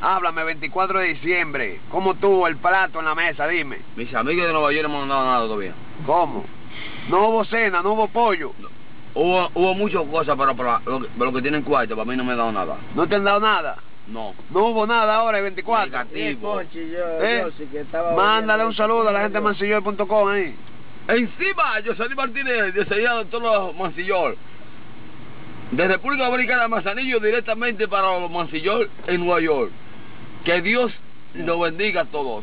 Háblame, 24 de diciembre. ¿Cómo tuvo el plato en la mesa? Dime. Mis amigos de Nueva York no me han dado nada todavía. ¿Cómo? No hubo cena, no hubo pollo. Hubo, hubo muchas cosas, pero para lo, que- lo que tienen cuarto, para mí no me han dado nada. ¿No te han dado nada? No. No hubo nada ahora el 24. Negativo. ¿Eh? yo sí que estaba Mándale un saludo a la gente de yo. mancillor.com ahí. Encima, yo soy Martínez, deseado a todos los Mancillol. De República Dominicana a Manzanillo directamente para los Mancillol en Nueva York. Que Dios los bendiga a todos.